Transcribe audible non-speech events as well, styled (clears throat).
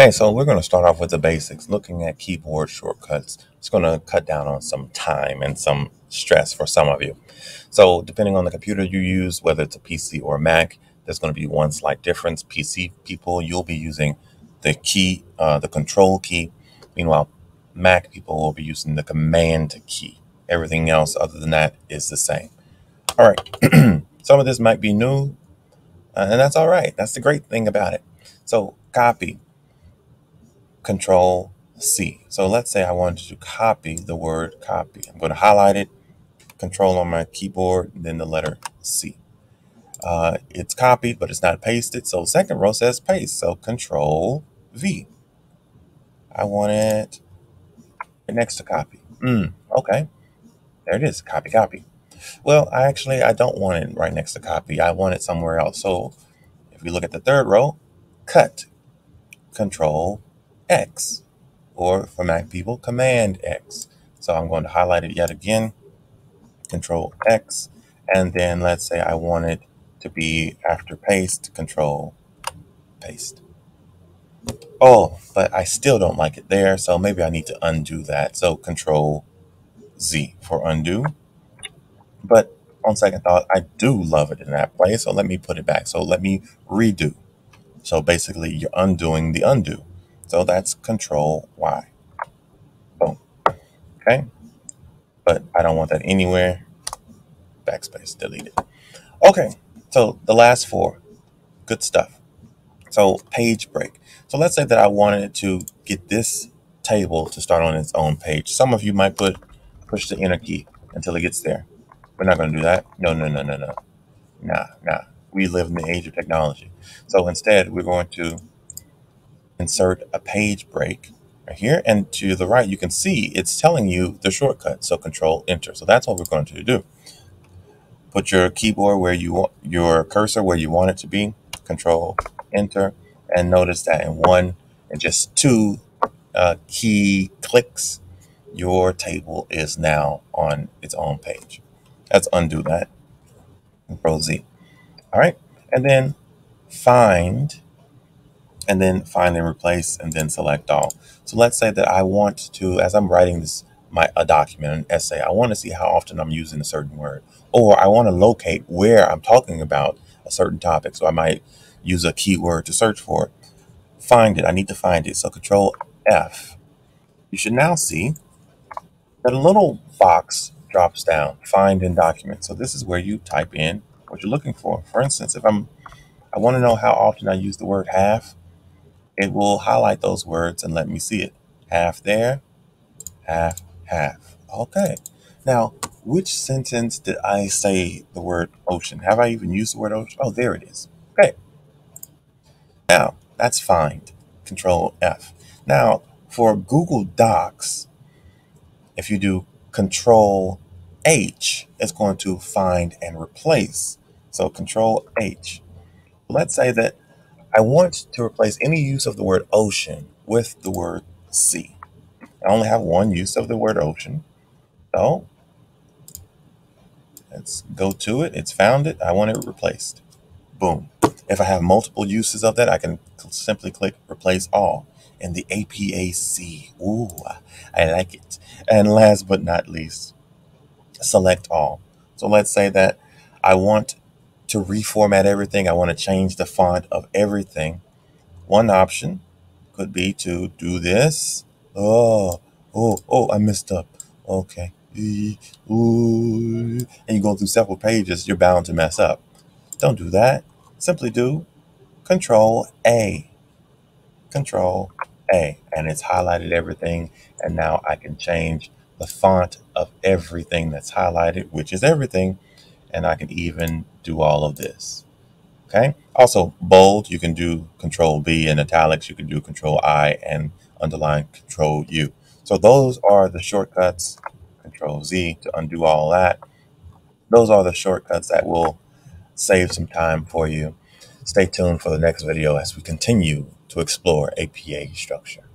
Okay, so we're going to start off with the basics, looking at keyboard shortcuts. It's going to cut down on some time and some stress for some of you. So depending on the computer you use, whether it's a PC or a Mac, there's going to be one slight difference. PC people, you'll be using the key, uh, the control key. Meanwhile, Mac people will be using the command key. Everything else other than that is the same. All right, (clears throat) some of this might be new, uh, and that's all right. That's the great thing about it. So copy Control C. So let's say I wanted to copy the word copy. I'm going to highlight it, Control on my keyboard, then the letter C. Uh, it's copied, but it's not pasted. So second row says paste. So Control V. I want it next to copy. Mm, okay, there it is. Copy, copy. Well, I actually I don't want it right next to copy. I want it somewhere else. So if we look at the third row, cut. Control X, or for Mac people, Command X. So I'm going to highlight it yet again, Control X, and then let's say I want it to be after paste, Control Paste. Oh, but I still don't like it there, so maybe I need to undo that. So Control Z for undo. But on second thought, I do love it in that place, so let me put it back. So let me redo. So basically, you're undoing the undo. So that's control Y. Boom. Okay. But I don't want that anywhere. Backspace, delete it. Okay. So the last four, good stuff. So page break. So let's say that I wanted to get this table to start on its own page. Some of you might put push the enter key until it gets there. We're not going to do that. No, no, no, no, no. Nah, nah. We live in the age of technology. So instead, we're going to insert a page break right here. And to the right, you can see it's telling you the shortcut. So control enter. So that's what we're going to do. Put your keyboard where you want your cursor where you want it to be. Control enter. And notice that in one and just two uh, key clicks, your table is now on its own page. Let's undo that. Control Z. All right. And then find and then find and replace and then select all. So let's say that I want to, as I'm writing this, my a document, an essay, I want to see how often I'm using a certain word, or I want to locate where I'm talking about a certain topic. So I might use a keyword to search for it. Find it. I need to find it. So Control F. You should now see that a little box drops down, find in document. So this is where you type in what you're looking for. For instance, if I'm, I want to know how often I use the word have, it will highlight those words and let me see it. Half there, half, half. Okay. Now, which sentence did I say the word ocean? Have I even used the word ocean? Oh, there it is. Okay. Now, that's find. Control F. Now, for Google Docs, if you do Control H, it's going to find and replace. So Control H. Let's say that I want to replace any use of the word ocean with the word sea. I only have one use of the word ocean. So let's go to it. It's found it. I want it replaced. Boom. If I have multiple uses of that, I can simply click replace all in the APAC. Ooh, I like it. And last but not least, select all. So let's say that I want to reformat everything. I want to change the font of everything. One option could be to do this. Oh, oh, oh, I messed up. Okay. And you go through several pages, you're bound to mess up. Don't do that. Simply do Control A. Control A. And it's highlighted everything. And now I can change the font of everything that's highlighted, which is everything and I can even do all of this. Okay. Also bold, you can do control B and italics, you can do control I and underline control U. So those are the shortcuts, control Z to undo all that. Those are the shortcuts that will save some time for you. Stay tuned for the next video as we continue to explore APA structure.